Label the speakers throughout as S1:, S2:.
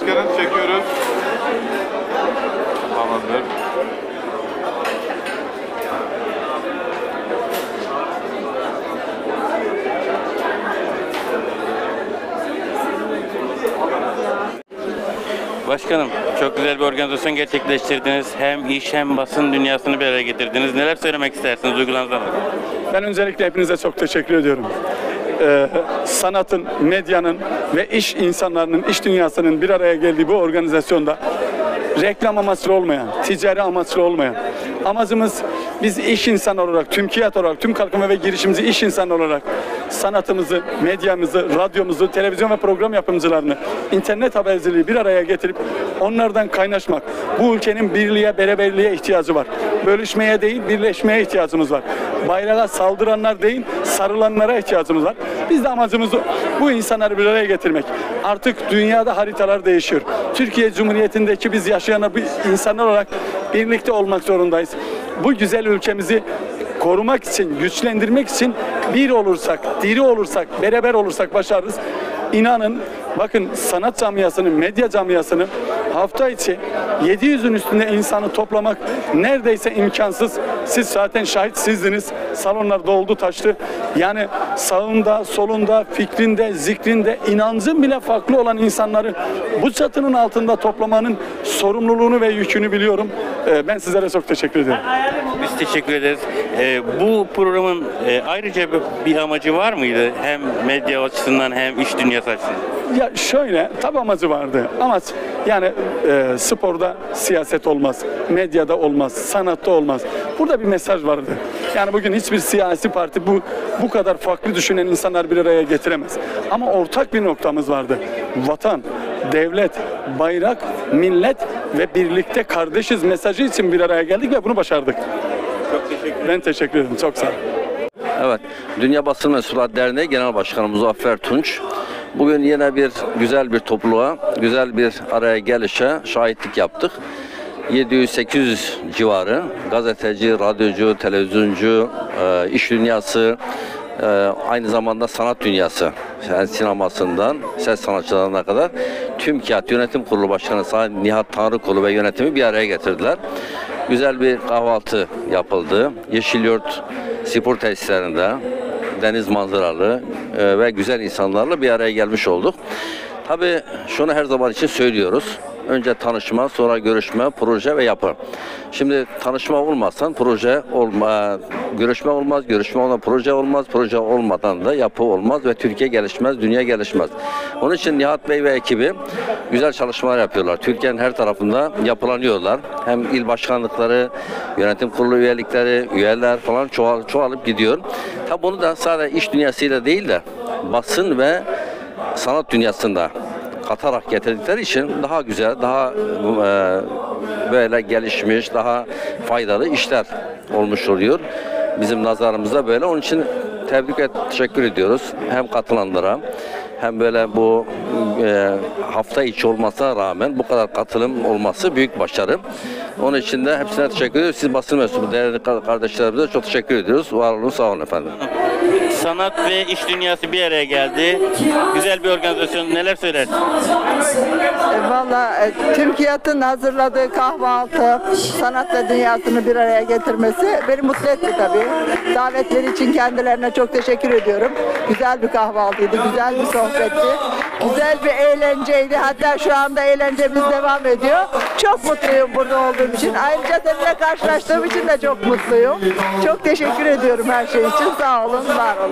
S1: çekiyoruz. Tamamdır. Başkanım çok güzel bir organizasyon gerçekleştirdiniz. Hem iş hem basın dünyasını bir araya getirdiniz. Neler söylemek istersiniz uygulanızdan?
S2: Ben öncelikle hepinize çok teşekkür ediyorum. Ee, sanatın, medyanın ve iş insanlarının, iş dünyasının bir araya geldiği bu organizasyonda reklam amaçlı olmayan, ticari amaçlı olmayan, amacımız biz iş insanı olarak, tümkiyat olarak, tüm kalkınma ve girişimizi iş insanı olarak sanatımızı, medyamızı, radyomuzu, televizyon ve program yapımcılarını, internet haberciliği bir araya getirip onlardan kaynaşmak. Bu ülkenin birliğe, beraberliğe ihtiyacı var. Bölüşmeye değil, birleşmeye ihtiyacımız var. Bayrağa saldıranlar değil, sarılanlara ihtiyacımız var. Biz de amacımız bu insanları bir araya getirmek. Artık dünyada haritalar değişiyor. Türkiye Cumhuriyeti'ndeki biz yaşayan bir insanlar olarak birlikte olmak zorundayız. Bu güzel ülkemizi korumak için, güçlendirmek için bir olursak, diri olursak, beraber olursak başarırız. İnanın bakın sanat camiasının, medya camiasının hafta içi 700'ün üstünde insanı toplamak neredeyse imkansız. Siz zaten şahit sizdiniz. Salonlar doldu taştı. Yani sağında, solunda, fikrinde, zikrinde, inancın bile farklı olan insanları bu çatının altında toplamanın sorumluluğunu ve yükünü biliyorum. Ee, Ben sizlere çok teşekkür ediyorum.
S1: Biz teşekkür ederiz. Ee, bu programın e, ayrıca bir, bir amacı var mıydı? Hem medya açısından hem iş dünyası açısından.
S2: Ya şöyle tabi amacı vardı. Amaç yani e, sporda siyaset olmaz, medyada olmaz, sanatta olmaz. Burada bir mesaj vardı. Yani bugün hiçbir siyasi parti bu bu kadar farklı düşünen insanlar bir araya getiremez. Ama ortak bir noktamız vardı. Vatan, devlet, bayrak, millet ve birlikte kardeşiz mesajı için bir araya geldik ve bunu başardık.
S1: Çok teşekkür
S2: Ben teşekkür ederim. Çok sağ olun.
S3: Evet, Dünya Basın Mensupları Derneği Genel Başkanı Muzaffer Tunç. Bugün yine bir güzel bir topluluğa, güzel bir araya gelişe şahitlik yaptık. 700-800 civarı gazeteci, radyocu, televizyoncu, e, iş dünyası, e, aynı zamanda sanat dünyası, yani sinemasından ses sanatçılarına kadar tüm KİAD Yönetim Kurulu Başkanı Sayın Nihat Tanrıkulu ve yönetimi bir araya getirdiler. Güzel bir kahvaltı yapıldı. Yeşilyurt spor tesislerinde deniz manzaralı e, ve güzel insanlarla bir araya gelmiş olduk. Tabii şunu her zaman için söylüyoruz. Önce tanışma, sonra görüşme, proje ve yapı. Şimdi tanışma olmazsan proje olma, görüşme olmaz, görüşme olmadan proje olmaz, proje olmadan da yapı olmaz ve Türkiye gelişmez, dünya gelişmez. Onun için Nihat Bey ve ekibi güzel çalışmalar yapıyorlar. Türkiye'nin her tarafında yapılanıyorlar. Hem il başkanlıkları, yönetim kurulu üyelikleri, üyeler falan çoğal, çoğalıp gidiyor. Tabi bunu da sadece iş dünyasıyla değil de basın ve sanat dünyasında katarak getirdikleri için daha güzel, daha e, böyle gelişmiş, daha faydalı işler olmuş oluyor. Bizim nazarımızda böyle. Onun için tebrik et, teşekkür ediyoruz. Hem katılanlara hem böyle bu e, hafta içi olmasına rağmen bu kadar katılım olması büyük başarı. Onun için de hepsine teşekkür ediyoruz. Siz basın mensubu değerli kardeşlerimize çok teşekkür ediyoruz. Var olun, sağ olun efendim.
S1: Sanat ve iş dünyası bir araya geldi. Güzel bir organizasyon. Neler söylersiniz?
S4: E, Valla e, Türkiye'nin hazırladığı kahvaltı, sanat ve dünyasını bir araya getirmesi beni mutlu etti tabii. Davetleri için kendilerine çok teşekkür ediyorum. Güzel bir kahvaltıydı, güzel bir sohbetti. Güzel bir eğlenceydi. Hatta şu anda eğlencemiz devam ediyor. Çok mutluyum burada olduğum için. Ayrıca seninle karşılaştığım için de çok mutluyum. Çok teşekkür ediyorum her şey için. Sağ olun, var olun.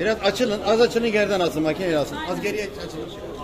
S5: Biraz açılın, az açılın geriden alsın, makineyi alsın. Az geriye açılın.